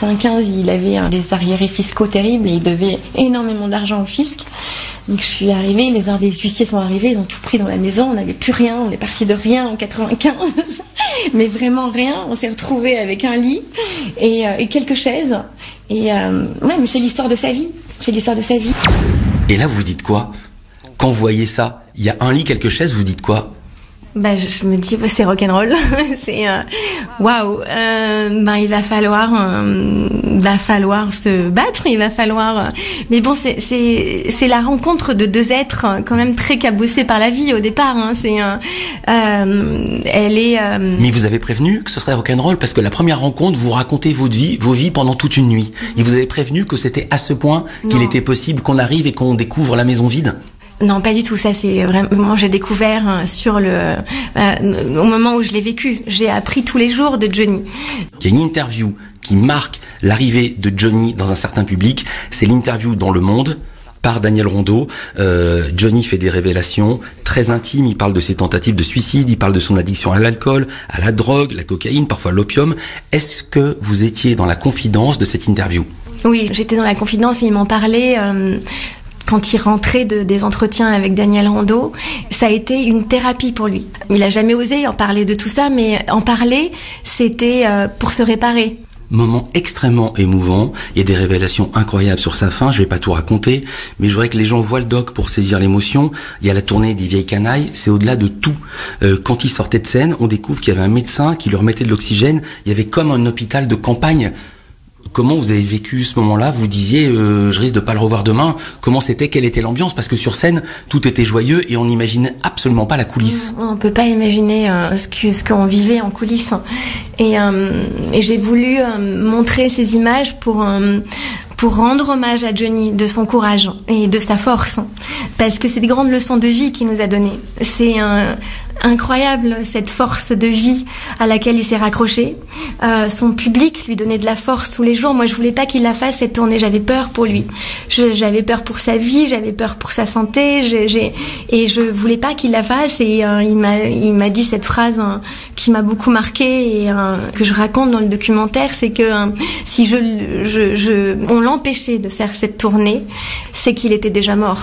95, il avait des arriérés fiscaux terribles et il devait énormément d'argent au fisc. Donc je suis arrivée, les, les huissiers sont arrivés, ils ont tout pris dans la maison, on n'avait plus rien, on est parti de rien en 95, mais vraiment rien. On s'est retrouvé avec un lit et, euh, quelques chaises. Et euh, ouais, mais c'est l'histoire de sa vie, c'est l'histoire de sa vie. Et là, vous dites quoi? Quand vous voyez ça, il y a un lit, quelques chaises, vous dites quoi? Bah, je me dis, c'est rock'n'roll. c'est euh, waouh. Euh, bah, il va falloir, euh, va falloir se battre. Il va falloir. Euh, mais bon, c'est c'est c'est la rencontre de deux êtres euh, quand même très cabossés par la vie au départ. Hein. C'est elle est. Mais vous avez prévenu que ce serait rock'n'roll parce que la première rencontre, vous racontez votre vie, vos vies pendant toute une nuit. Et vous avez prévenu que c'était à ce point qu'il était possible qu'on arrive et qu'on découvre la maison vide? Non, pas du tout. Ça, c'est vraiment j'ai découvert euh, sur le euh, au moment où je l'ai vécu. J'ai appris tous les jours de Johnny. Il y a une interview qui marque l'arrivée de Johnny dans un certain public. C'est l'interview dans Le Monde par Daniel Rondeau. Euh, Johnny fait des révélations très intimes. Il parle de ses tentatives de suicide. Il parle de son addiction à l'alcool, à la drogue, la cocaïne, parfois l'opium. Est-ce que vous étiez dans la confidence de cette interview? Oui, j'étais dans la confidence et il m'en parlait. Euh, quand il rentrait de, des entretiens avec Daniel Rondeau, ça a été une thérapie pour lui. Il a jamais osé en parler de tout ça, mais en parler, c'était euh, pour se réparer. Moment extrêmement émouvant. Il y a des révélations incroyables sur sa fin. Je vais pas tout raconter, mais je voudrais que les gens voient le doc pour saisir l'émotion. Il y a la tournée des vieilles canailles. C'est au-delà de tout. Euh, quand il sortait de scène, on découvre qu'il y avait un médecin qui lui remettait de l'oxygène. Il y avait comme un hôpital de campagne Comment vous avez vécu ce moment-là? Vous disiez, euh, je risque de pas le revoir demain. Comment c'était? Quelle était l'ambiance? Parce que sur scène, tout était joyeux et on n'imaginait absolument pas la coulisse. On peut pas imaginer euh, ce qu'on vivait en coulisses. Et, euh, et j'ai voulu montrer ces images pour pour rendre hommage à Johnny de son courage et de sa force, parce que c'est des grandes leçons de vie qu'il nous a données. C'est un, incroyable cette force de vie à laquelle il s'est raccroché. Euh, son public lui donnait de la force tous les jours. Moi, je voulais pas qu'il la fasse cette tournée. J'avais peur pour lui. J'avais peur pour sa vie. J'avais peur pour sa santé. J'ai et je voulais pas qu'il la fasse. Et euh, il m'a il m'a dit cette phrase hein, qui m'a beaucoup marqué et euh, que je raconte dans le documentaire, c'est que euh, si je je, je on l'empêchait de faire cette tournée, c'est qu'il était déjà mort.